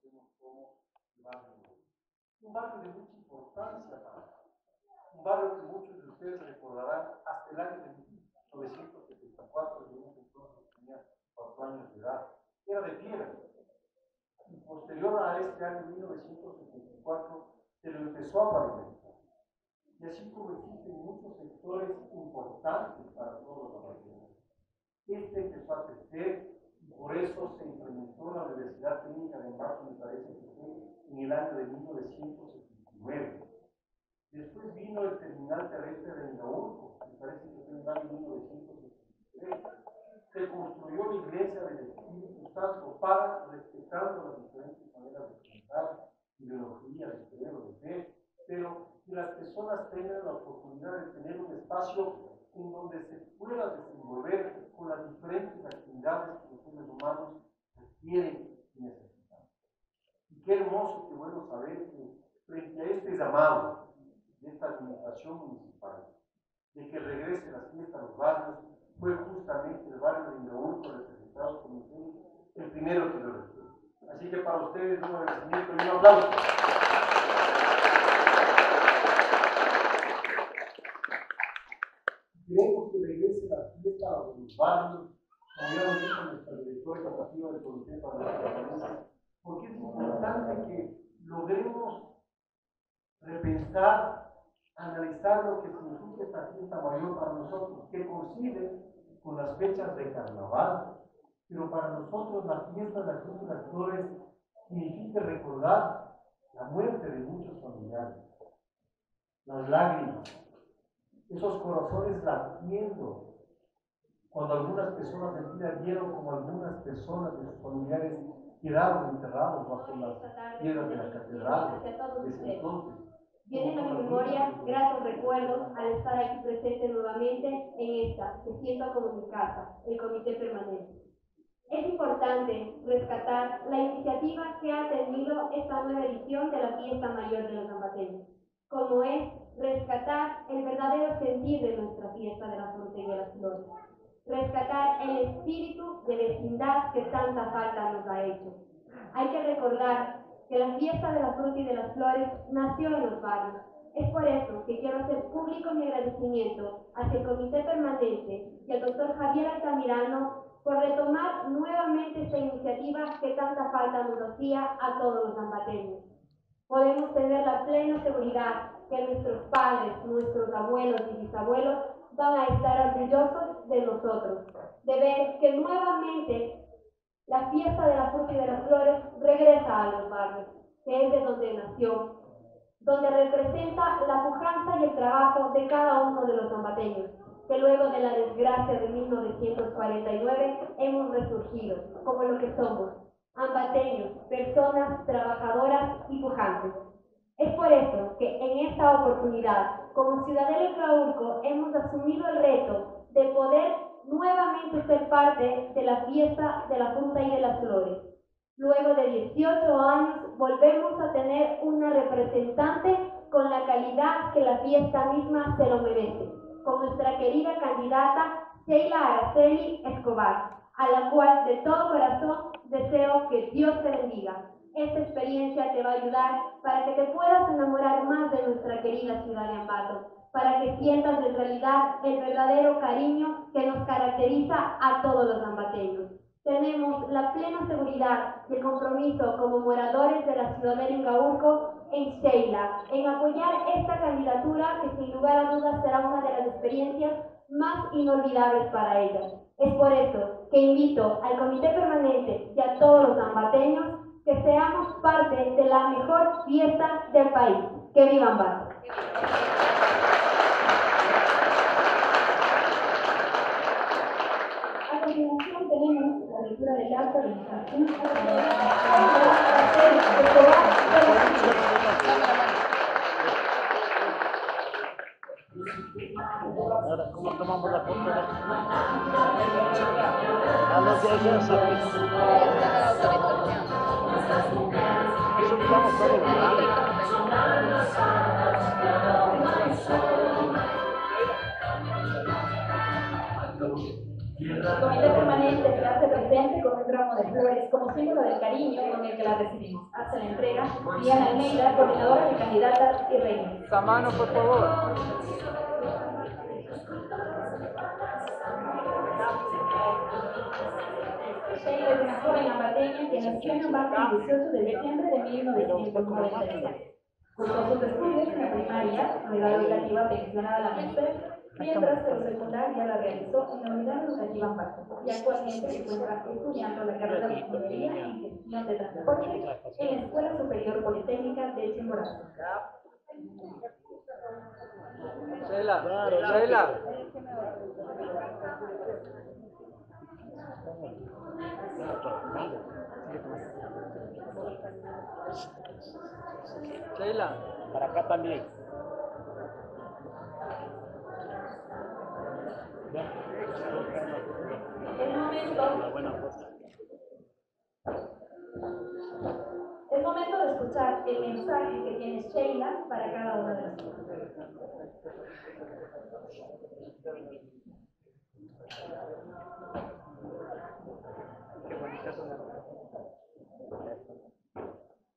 conocemos como barrio Un barrio de mucha importancia para un barrio que muchos de ustedes recordarán hasta el año de 1974, yo entonces tenía cuatro años de edad, era de piedra. Y posterior a este año 1974 se lo empezó a pavimentar. Y así como existen muchos sectores importantes para todos los barrios, este empezó a crecer por eso se implementó la Universidad Técnica de Marco, me parece que fue en el año de 1979. Después vino el terminal terrestre de Inaurco, me parece que fue en el año 1973. Se construyó la iglesia del Espíritu Santo para, respetando las diferentes maneras de pensar, ideología, de creer de fe, pero que las personas tengan la oportunidad de tener un espacio en donde se pueda desenvolver con las diferentes actividades que los seres humanos requieren y necesitan. Y qué hermoso, qué bueno saber que frente a este llamado de esta administración municipal, de que regrese la fiesta a los barrios, fue justamente el barrio de Inaurco, representado por el primero que lo recibió. Así que para ustedes un agradecimiento y un aplauso. Queremos que regrese la fiesta a los barrios, como ya lo dijo nuestra directora educativa del Comité para la Transparencia, porque es importante que logremos repensar, analizar lo que significa esta fiesta mayor para nosotros, que coincide con las fechas de carnaval, pero para nosotros la fiesta de la Cruz de las Flores significa recordar la muerte de muchos familiares, las lágrimas, esos corazones latiendo, cuando algunas personas en vida vieron como algunas personas de sus familiares quedaron enterrados bajo las piedras de la catedral desde entonces. Vienen a mi memoria gratos recuerdos al estar aquí presente nuevamente en esta, que siento como mi casa, el comité permanente. Es importante rescatar la iniciativa que ha tenido esta nueva edición de la fiesta mayor de los zambateños, como es rescatar el verdadero sentir de nuestra fiesta de la y de las flores, rescatar el espíritu de vecindad que tanta falta nos ha hecho. Hay que recordar que la fiesta de la fruta y de las flores nació en los barrios. Es por eso que quiero hacer público mi agradecimiento hacia el Comité Permanente y al doctor Javier Altamirano por retomar nuevamente esta iniciativa que tanta falta nos hacía a todos los zambateños. Podemos tener la plena seguridad que nuestros padres, nuestros abuelos y bisabuelos van a estar orgullosos de nosotros, de ver que nuevamente la fiesta de la fruta y de las flores regresa a los barrios, que es de donde nació, donde representa la pujanza y el trabajo de cada uno de los zambateños, que luego de la desgracia de 1949 hemos resurgido como lo que somos, ambateños, personas trabajadoras y pujantes. Es por eso que en esta oportunidad, como Ciudadela de Claurco, hemos asumido el reto de poder nuevamente ser parte de la fiesta de la fruta y de las flores. Luego de 18 años volvemos a tener una representante con la calidad que la fiesta misma se lo merece, con nuestra querida candidata Sheila Araceli Escobar, a la cual de todo corazón deseo que Dios te bendiga. Esta experiencia te va a ayudar para que te puedas enamorar más de nuestra querida ciudad de Ambato para que sientas en realidad el verdadero cariño que nos caracteriza a todos los ambateños. Tenemos la plena seguridad y compromiso como moradores de la ciudad de Ingaurco en Sheila, en apoyar esta candidatura que sin lugar a dudas será una de las experiencias más inolvidables para ella. Es por eso que invito al Comité Permanente y a todos los ambateños que seamos parte de la mejor fiesta del país. ¡Que viva Ambato! continuación tenemos la lectura del acto de Ahora, ¿cómo tomamos la foto? A los de El comité permanente se hace presente con un ramo de flores como símbolo del cariño con el que la recibimos. Hace la entrega Diana Almeida, coordinadora de candidatas y reinas. Esa mano, por favor. Sheila es una joven ambateña que nació en Ambato el 18 de diciembre de 1996. Cursó sus estudios en la primaria, unidad educativa pensionada La Merced, mientras que la secundaria la realizó en la unidad educativa Ambato y actualmente se encuentra estudiando la carrera de Ingeniería en Gestión de Transporte en la Escuela Superior Politécnica de Chimborazo. Sheila, Sheila. Sheila. Para acá también. Es momento. Es momento de escuchar el mensaje que tiene Sheila para cada una de nosotros.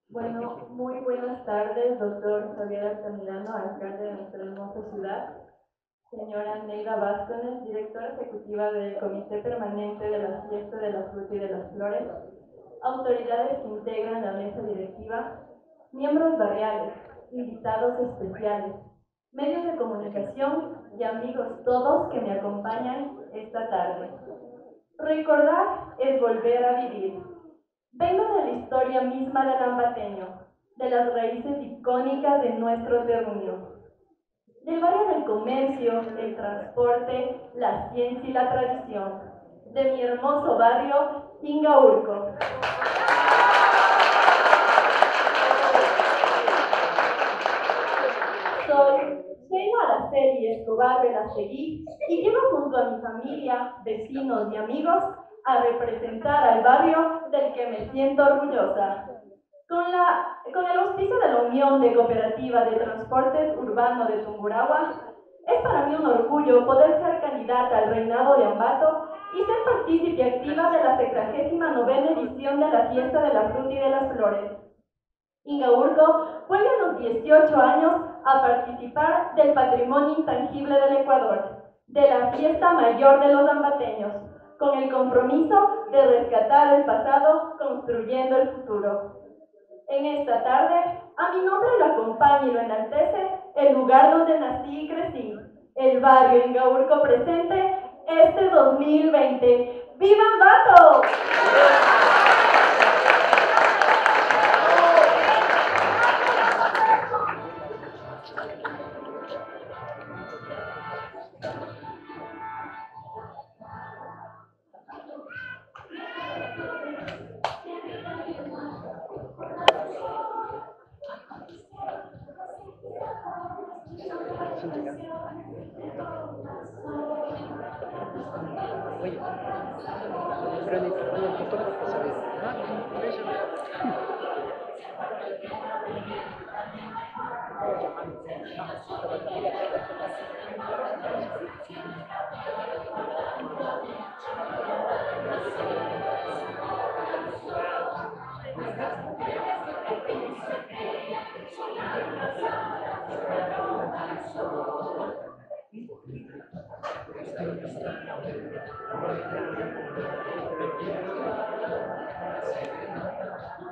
Bueno, muy buenas tardes, doctor Javier Altamirano, alcalde de nuestra hermosa ciudad. Señora Neida Vázquez, directora ejecutiva del Comité Permanente de la Fiesta de la Fruta y de las Flores. Autoridades que integran la mesa directiva. Miembros barriales, invitados especiales, medios de comunicación y amigos todos que me acompañan esta tarde. Recordar es volver a vivir. Vengo de la historia misma del ambateño, de las raíces icónicas de nuestro terruño, barrio del comercio, el transporte, la ciencia y la tradición, de mi hermoso barrio, Ingaurco. Soy Sheila Araceli Escobar Velastegui y llevo junto a mi familia, vecinos y amigos a representar al barrio del que me siento orgullosa. Con, la, con el auspicio de la Unión de Cooperativa de Transportes Urbano de Tungurahua, es para mí un orgullo poder ser candidata al reinado de Ambato y ser partícipe activa de la 69 edición de la Fiesta de la Fruta y de las Flores. Ingaurco vuelve a los 18 años a participar del patrimonio intangible del Ecuador, de la fiesta mayor de los ambateños, con el compromiso de rescatar el pasado construyendo el futuro. En esta tarde, a mi nombre lo acompaña y lo enaltece el lugar donde nací y crecí, el barrio Ingaurco presente este 2020. ¡Viva Ambato!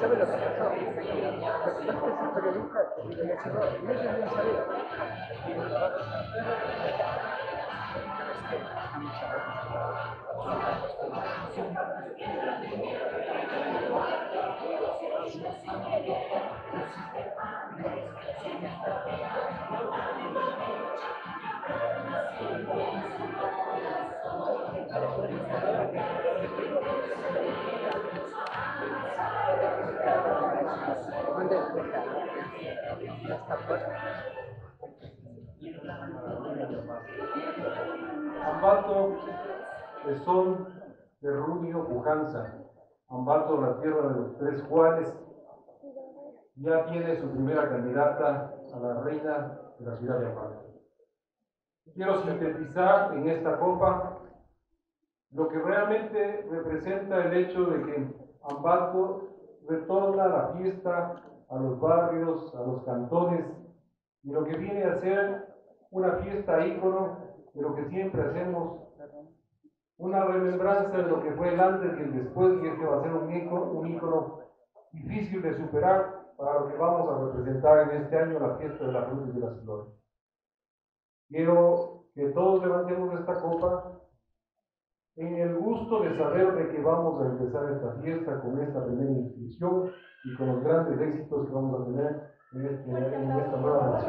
saber lo que ha pasado. Personajes periodistas de Montserrat, se habían sabido. Thank you. No sabían. Ambato de Son de Runio Pujanza. Ambato, la tierra de los tres Juanes, ya tiene su primera candidata a la reina de la ciudad de Ambato. Quiero sintetizar en esta copa lo que realmente representa el hecho de que Ambato retorna la fiesta a los barrios, a los cantones, y lo que viene a ser una fiesta ícono de lo que siempre hacemos, una remembranza de lo que fue el antes y el después, y este va a ser un ícono, un ícono difícil de superar para lo que vamos a representar en este año la fiesta de la fruta y de las flores. Quiero que todos levantemos esta copa en el gusto de saber de que vamos a empezar esta fiesta con esta primera inscripción y con los grandes éxitos que vamos a tener en, este, en esta nueva Ambato.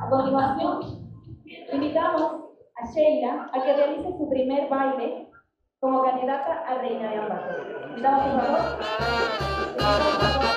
A continuación, invitamos a Sheila a que realice su primer baile como candidata a reina de Ambato. Invitamos, por favor.